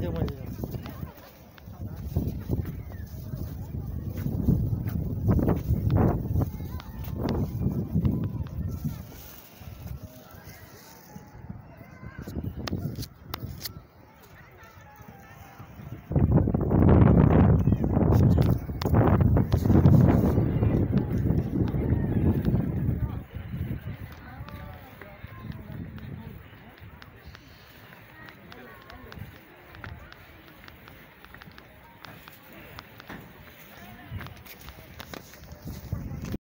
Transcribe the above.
nhưng mà